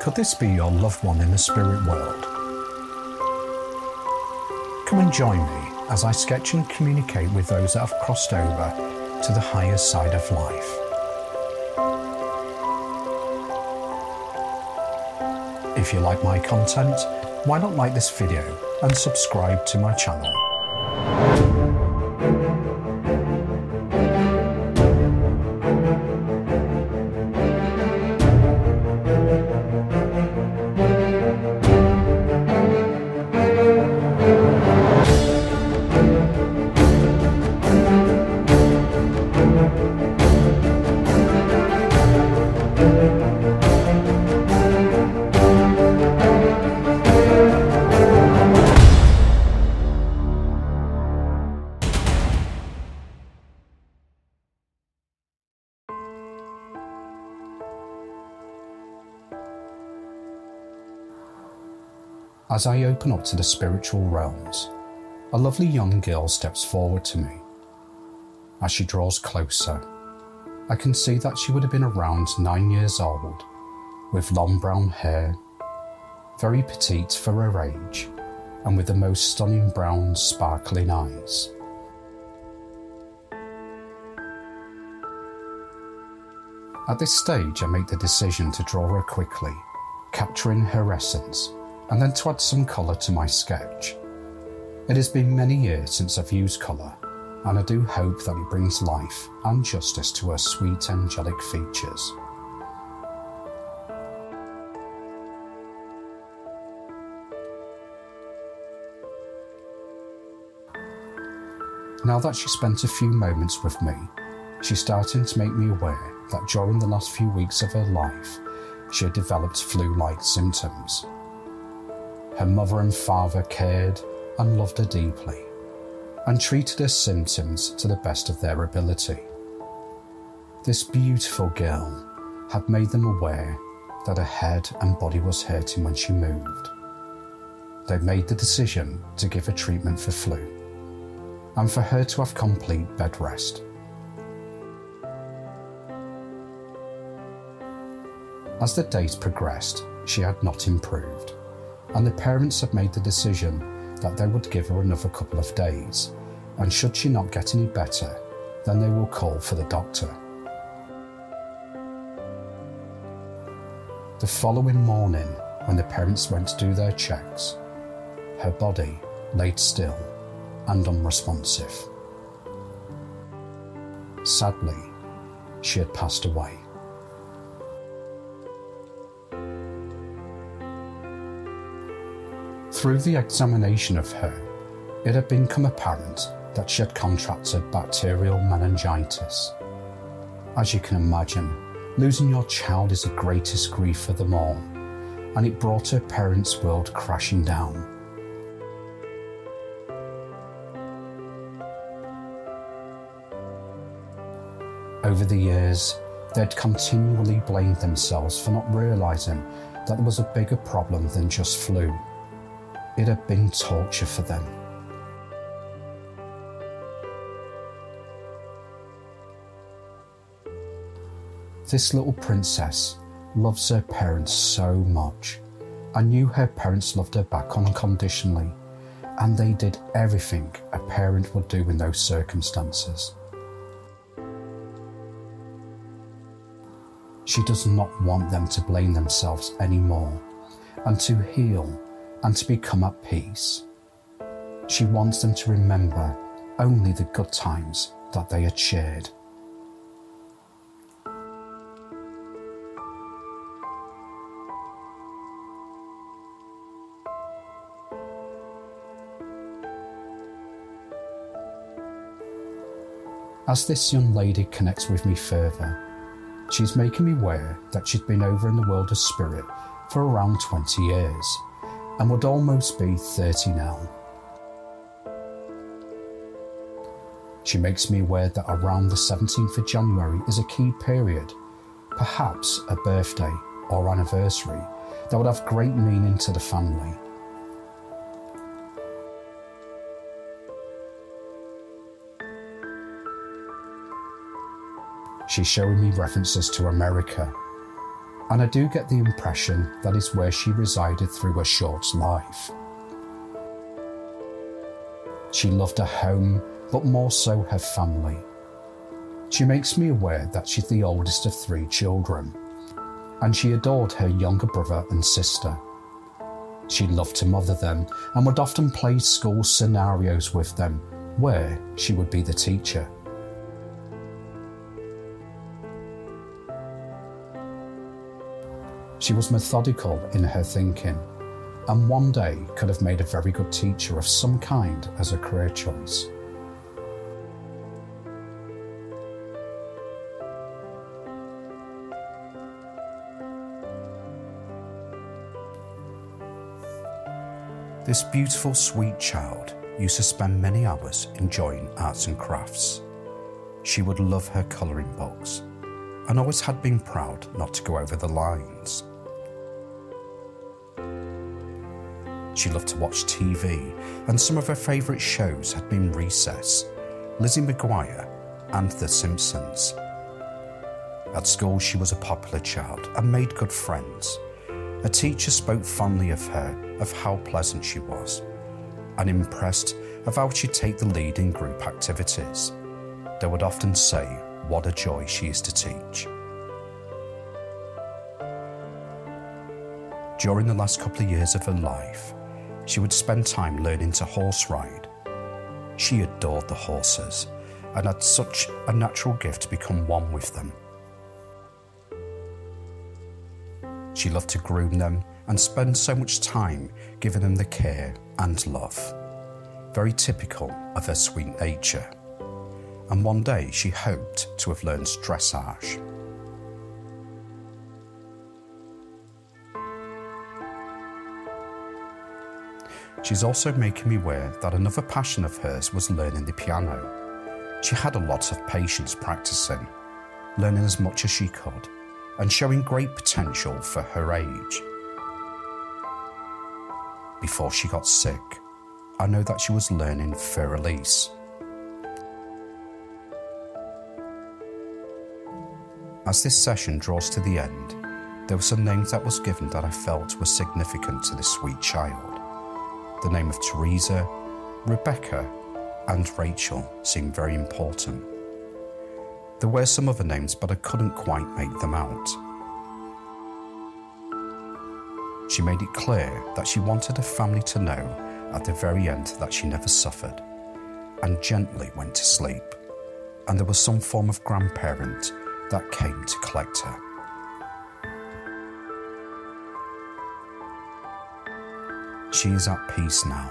Could this be your loved one in the spirit world? Come and join me as I sketch and communicate with those that have crossed over to the higher side of life. If you like my content, why not like this video and subscribe to my channel. As I open up to the spiritual realms, a lovely young girl steps forward to me. As she draws closer, I can see that she would have been around nine years old, with long brown hair, very petite for her age, and with the most stunning brown, sparkling eyes. At this stage, I make the decision to draw her quickly, capturing her essence and then to add some colour to my sketch. It has been many years since I've used colour, and I do hope that it brings life and justice to her sweet angelic features. Now that she spent a few moments with me, she's starting to make me aware that during the last few weeks of her life, she had developed flu like symptoms her mother and father cared and loved her deeply and treated her symptoms to the best of their ability. This beautiful girl had made them aware that her head and body was hurting when she moved. They made the decision to give her treatment for flu and for her to have complete bed rest. As the days progressed, she had not improved and the parents had made the decision that they would give her another couple of days, and should she not get any better, then they will call for the doctor. The following morning, when the parents went to do their checks, her body laid still and unresponsive. Sadly, she had passed away. Through the examination of her, it had become apparent that she had contracted bacterial meningitis. As you can imagine, losing your child is the greatest grief for them all, and it brought her parents' world crashing down. Over the years, they'd continually blamed themselves for not realising that there was a bigger problem than just flu it had been torture for them. This little princess loves her parents so much. I knew her parents loved her back unconditionally, and they did everything a parent would do in those circumstances. She does not want them to blame themselves anymore and to heal and to become at peace. She wants them to remember only the good times that they had shared. As this young lady connects with me further, she's making me aware that she's been over in the world of spirit for around 20 years and would almost be 30 now. She makes me aware that around the 17th of January is a key period, perhaps a birthday or anniversary, that would have great meaning to the family. She's showing me references to America, and I do get the impression that is where she resided through her short life. She loved her home, but more so her family. She makes me aware that she's the oldest of three children, and she adored her younger brother and sister. She loved to mother them and would often play school scenarios with them where she would be the teacher. She was methodical in her thinking, and one day could have made a very good teacher of some kind as a career choice. This beautiful, sweet child used to spend many hours enjoying arts and crafts. She would love her colouring books and always had been proud not to go over the lines. She loved to watch TV, and some of her favourite shows had been Recess, Lizzie McGuire, and The Simpsons. At school, she was a popular child and made good friends. A teacher spoke fondly of her, of how pleasant she was, and impressed of how she'd take the lead in group activities. They would often say, What a joy she is to teach. During the last couple of years of her life, she would spend time learning to horse ride. She adored the horses and had such a natural gift to become one with them. She loved to groom them and spend so much time giving them the care and love. Very typical of her sweet nature. And one day she hoped to have learned dressage. She's also making me aware that another passion of hers was learning the piano. She had a lot of patience practicing, learning as much as she could, and showing great potential for her age. Before she got sick, I know that she was learning Für Elise. As this session draws to the end, there were some names that was given that I felt were significant to this sweet child. The name of Teresa, Rebecca, and Rachel seemed very important. There were some other names, but I couldn't quite make them out. She made it clear that she wanted her family to know at the very end that she never suffered and gently went to sleep, and there was some form of grandparent that came to collect her. She is at peace now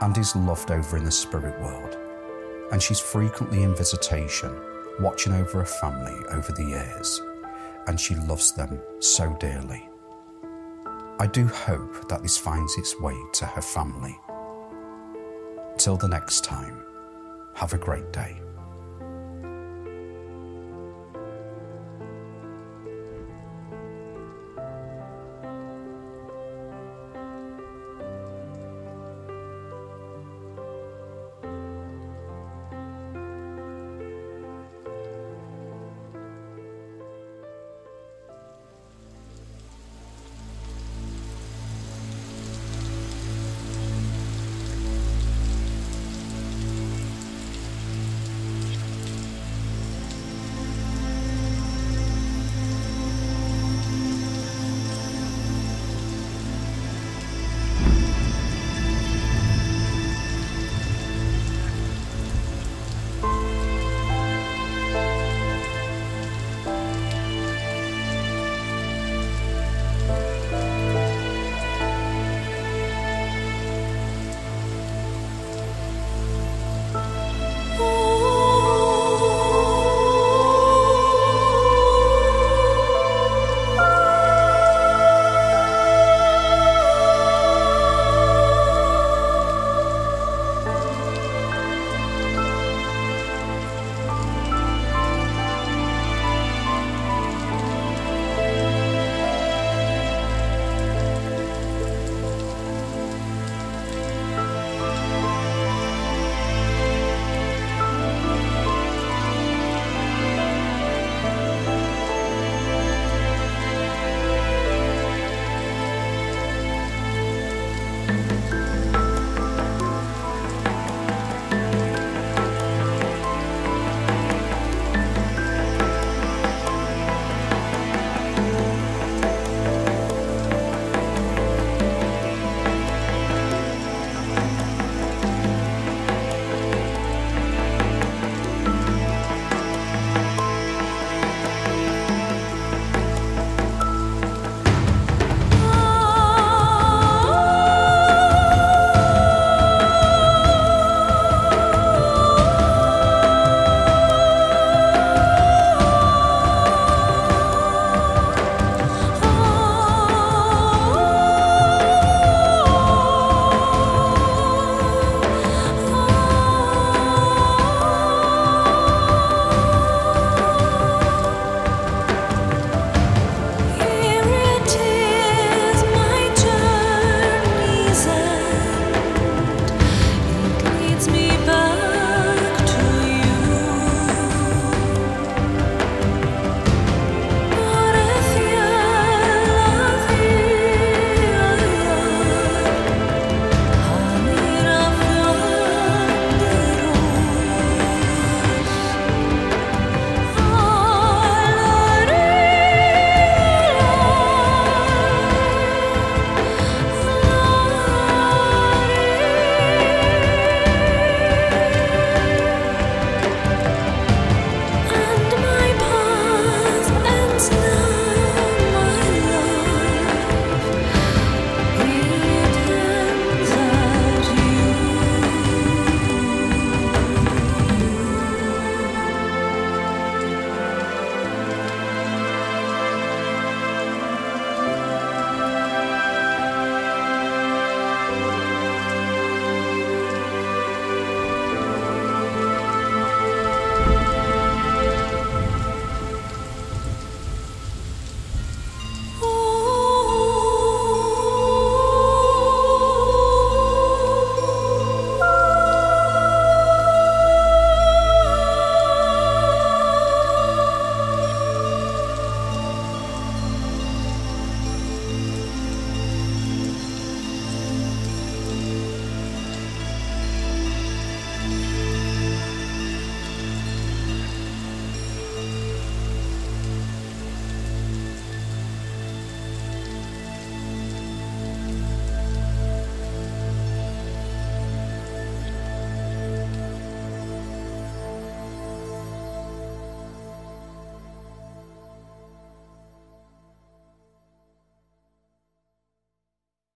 and is loved over in the spirit world, and she's frequently in visitation, watching over her family over the years, and she loves them so dearly. I do hope that this finds its way to her family. Till the next time, have a great day.